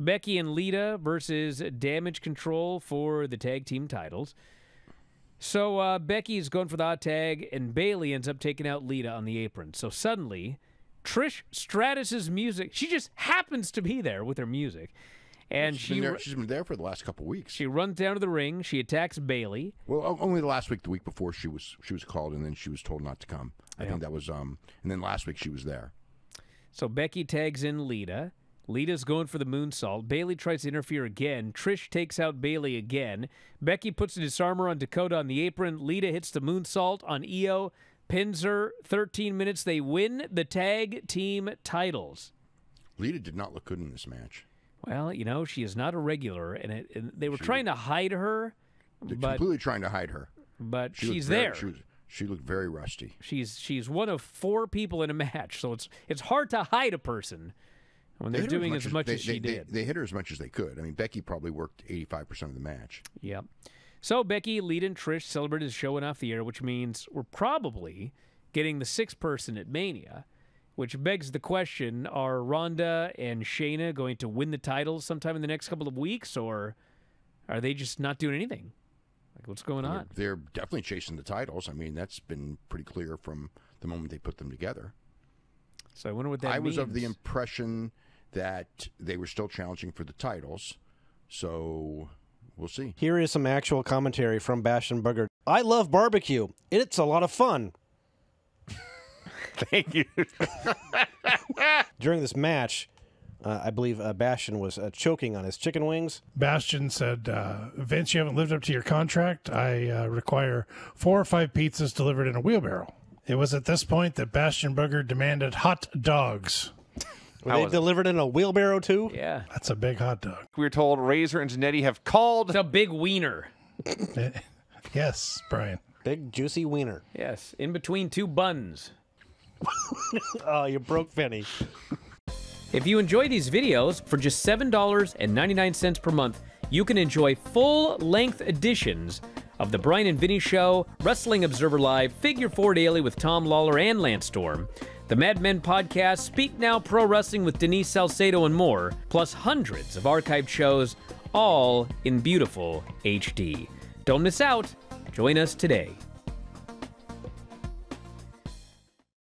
Becky and Lita versus Damage Control for the tag team titles. So uh, Becky is going for the hot tag, and Bayley ends up taking out Lita on the apron. So suddenly, Trish Stratus's music, she just happens to be there with her music. And she's she been there, she's been there for the last couple weeks. she runs down to the ring. She attacks Bayley. Well, only the last week, the week before, she was she was called, and then she was told not to come. I think that was um, and then last week she was there. So Becky tags in Lita. Lita's going for the moonsault. Bayley tries to interfere again. Trish takes out Bayley again. Becky puts a disarmer on Dakota on the apron. Lita hits the moonsault on Io, pins her. 13 minutes. They win the tag team titles. Lita did not look good in this match. Well, you know, she is not a regular, and, it, and they were trying to hide her, They're but completely trying to hide her. but She looked she's very- there. She, was, she looked very rusty. She's she's one of four people in a match, so it's it's hard to hide a person when they're hit her doing as much they, as she they, they- did. They, hit her as much as they could. I mean, Becky probably worked eighty-five percent of the match. Yep. So Becky, Lita, and Trish celebrated the showing off the air, which means we're probably getting the sixth person at Mania, which begs the question: Are Ronda and Shayna going to win the titles sometime in the next couple of weeks, or are they just not doing anything? Like, what's going They're, on? they're definitely chasing the titles. I mean, that's been pretty clear from the moment they put them together. So I wonder what that I was of the impression that they were still challenging for the titles. So we'll see. Here is some actual commentary from Bastion Booger. I love barbecue. It's a lot of fun. Thank you. During this match, uh, I believe uh, Bastion was uh, choking on his chicken wings. Bastion said, uh, Vince, you haven't lived up to your contract. I uh, require four or five pizzas delivered in a wheelbarrow. It was at this point that Bastion Booger demanded hot dogs. Were they was it? delivered in a wheelbarrow too? Yeah, That's a big hot dog. we were told Razor and Zanetti have called. it's a big wiener. Yes, Bryan. Big juicy wiener. Yes, in between two buns. Oh, you broke Vinny. If you enjoy these videos, for just $7.99 per month, you can enjoy full length editions of The Bryan and Vinny Show, Wrestling Observer Live, Figure 4 Daily with Tom Lawler and Lance Storm, the Mad Men podcast, Speak Now Pro Wrestling with Denise Salcedo, and more, plus hundreds of archived shows, all in beautiful HD. Don't miss out. Join us today.